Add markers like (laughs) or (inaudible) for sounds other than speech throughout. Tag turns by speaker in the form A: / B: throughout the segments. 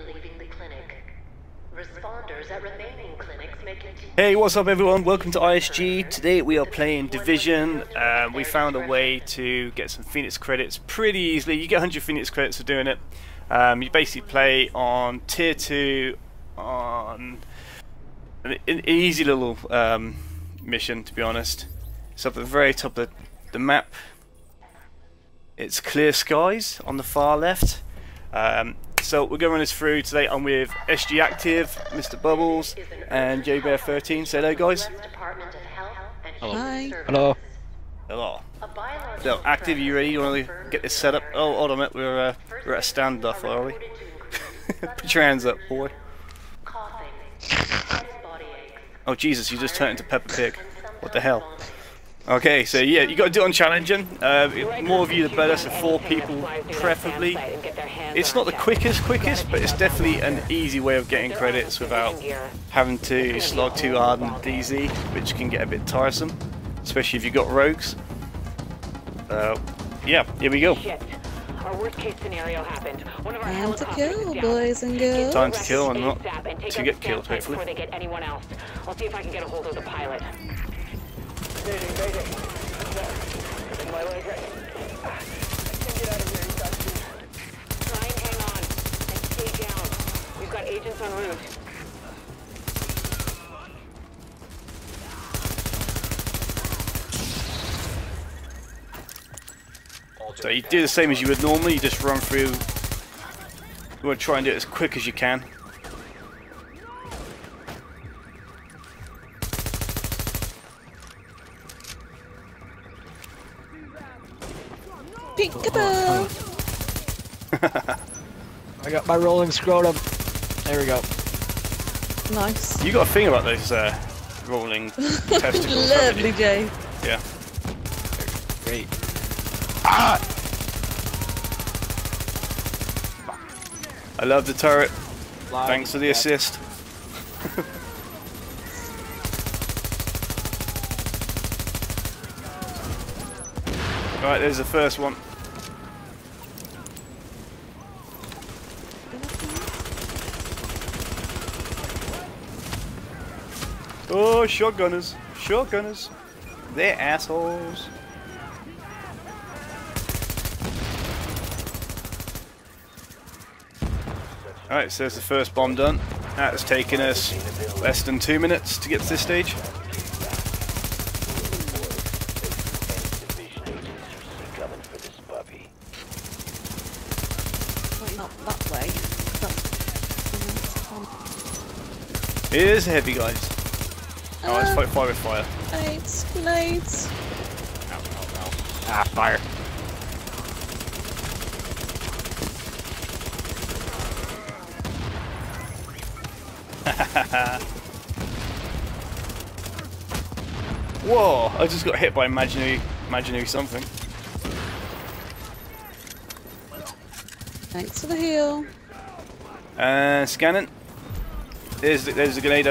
A: leaving the clinic. Responders at remaining clinics may continue.
B: Hey, what's up everyone? Welcome to ISG. Today we are playing Division. Um, we found a way to get some Phoenix credits pretty easily. You get 100 Phoenix credits for doing it. Um, you basically play on Tier 2 on an, an easy little um, mission, to be honest. It's up at the very top of the, the map. It's clear skies on the far left. Um, so we're going to run this through today. I'm with SG Active, Mr. Bubbles, and JBear13. Say hello, guys.
A: Department of Health and
C: Hello.
D: Hi.
C: Hello.
B: Hello. So, Active, you ready? You want to get this set up? (laughs) Oh, hold on a minute. We're, uh, we're at a standoff, are we? (laughs) Put your hands up, boy.
A: Coughing, intense body aches, (laughs)
B: Oh, Jesus, you just turned into Peppa Pig. What the hell? Okay, so yeah, you got to do it on challenging. Uh, more of you the better, so four people preferably. It's not the quickest, quickest, but it's definitely an easy way of getting credits without having to slog too hard in DZ, which can get a bit tiresome, especially if you've got rogues. Uh, yeah, here we go.
E: Our worst case scenario happened. One of our
D: Time to kill, boys and girls.
B: Time to kill and not
E: ASAP and take
B: to
E: out
B: get
E: the
B: killed, hopefully.
E: Before they get anyone else. I'll see if I can get a hold of the pilot. We've got agents en route.
B: So you do the same as you would normally, you just run through. You want to try and do it as quick as you can.
D: Peekaboo! (laughs)
C: I got my rolling scrotum. There we go.
D: Nice.
B: You got a thing about those uh, rolling (laughs) testicles,
D: Lovely,
B: you?
D: Jay.
B: Yeah.
C: Great. Ah!
B: I love the turret. Thanks for the assist. (laughs) right, there's the first one. Oh, shotgunners. Shotgunners. They're assholes. Alright, so there's the first bomb done. That's taken us less than two minutes to get to this stage.
D: Wait, not that way. That's...
B: It is heavy, guys. Oh, let's
D: Uh,
B: fight fire with fire.
D: Grenades, grenades.
C: Ah, fire. (laughs)
B: Whoa! I just got hit by imaginary, imaginary something.
D: Thanks for the heal.
B: Uh, scanning. There's the, there's the grenade.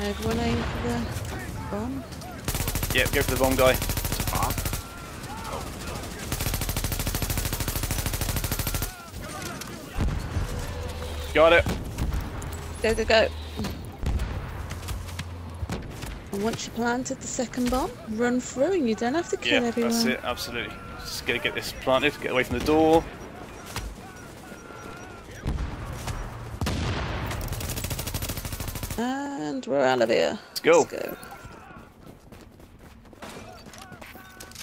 D: Everyone aim for the bomb.
B: Yep, go for the bomb guy. Got it.
D: Go, go, go. And once you planted the second bomb, run through and you don't have to kill
B: Yeah,
D: everyone.
B: that's it. Absolutely. Just gotta get this planted. Get away from the door.
D: And we're out of here.
B: Let's go.
D: Let's go.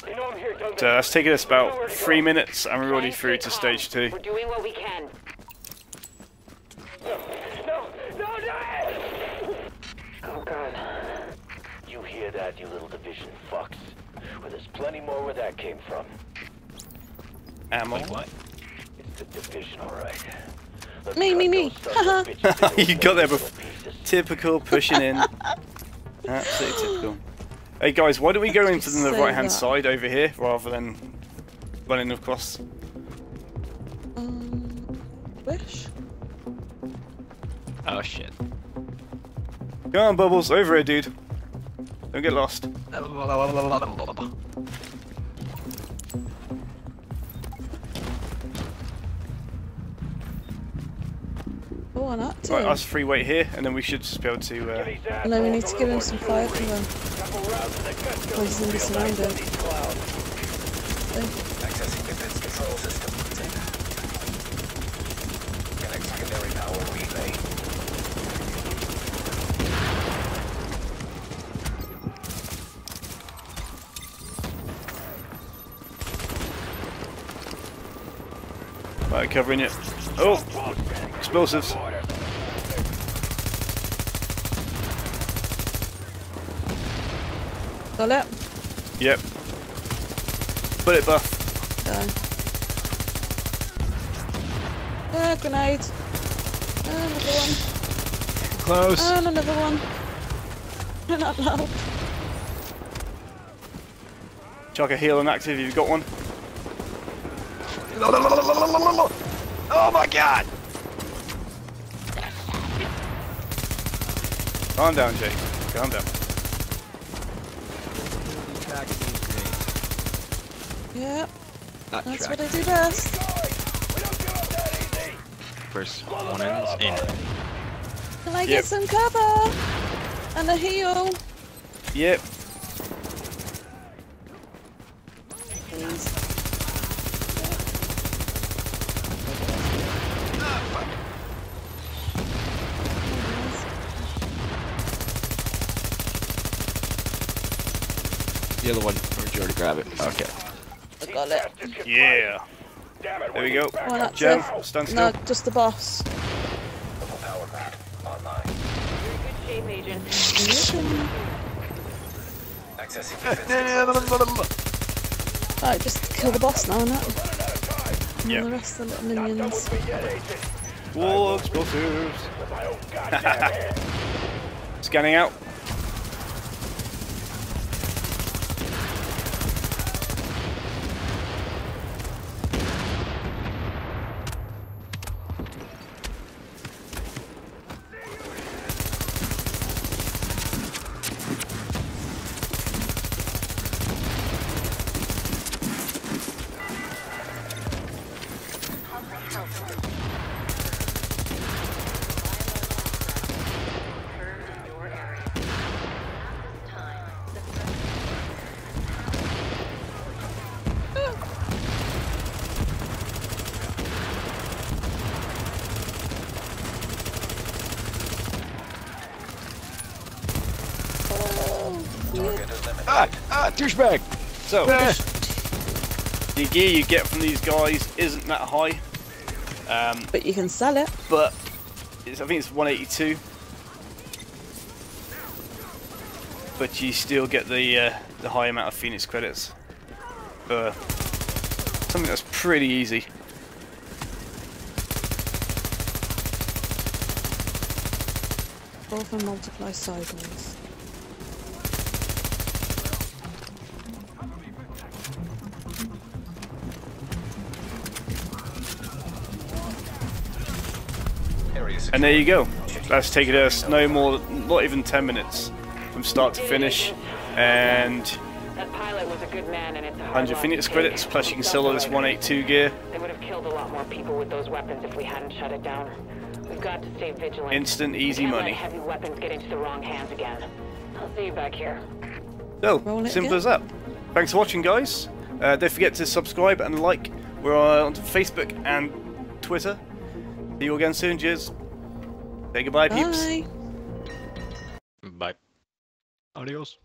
B: Uh, so that's taken us about three minutes, and we're already through to stage two.
E: We're doing what we can. Oh god.
F: You hear that, you little division fucks? Well, there's plenty more where that came from.
B: Ammo.
F: It's the division, alright. Let's
D: Me, me, me.
F: those sons of bitches (laughs) into
B: You got there before.
F: Pieces.
B: Typical pushing in. (laughs) Absolutely typical. Hey guys, why don't we go into the
D: Say
B: right hand
D: that.
B: side over here rather than running across?
D: Um, wish.
C: Oh shit.
B: Come on, Bubbles, over here, dude. Don't get lost. (laughs) Right, us free weight here, and then we should just be able to. Uh,
D: And then we need to give him some fire cover. Or he's going to be surrounded.
G: Accessing defense control system. Connect secondary power relay.
B: right, covering it. Oh, explosives.
D: Got it?
B: Yep. Bullet buff.
D: Done. Ah, grenade. Ah, another one.
C: Close.
D: Ah, and another one. (laughs) Not loud.
B: Chuck a heal on active if you've got one. (laughs)
C: Oh my god!
B: Calm down, Jake. Calm down.
D: Yeah,
C: Not
D: that's
C: track.
D: what I do best.
C: First one ends in.
D: Can I
B: Yep.
D: get some cover? And a heal?
B: Yep.
C: The other one, or did you already grab it? Okay.
D: I got it.
B: Yeah. There we go.
D: Well, that's
B: Gem,
D: it.
B: stand
D: No, just the boss.
G: Oh, Double power pack online.
E: You're in good shape, Agent.
G: Accessing defense
D: Right, just kill the boss now, innit? And
B: Yeah.
D: the rest of the little minions.
B: Whoa, explosives. (laughs) Scanning out.
C: Douchebag!
B: So, the gear you get from these guys isn't that high, um,
D: But you can sell it.
B: but it's, I think it's 182. But you still get the uh, the high amount of Phoenix credits for something that's pretty easy.
D: Both and multiply sideways.
B: And there you go. That's taken us no more, not even 10 minutes from start to finish. And
E: That pilot was a good man, and it's
B: 100
E: lot
B: Phoenix credits, plus you can sell all this 182 gear.
E: They would have killed a lot more people with those weapons if we hadn't shut it down. We've got to stay vigilant.
B: Instant, easy money.
E: Let heavy weapons get into the wrong hands again. I'll see you back here.
B: So, simple
D: again.
B: as that. Thanks for watching, guys. Uh, don't forget to subscribe and like. We're on Facebook and Twitter. See you again soon. Cheers. Say goodbye, peeps.
D: Bye.
C: Bye. Adios.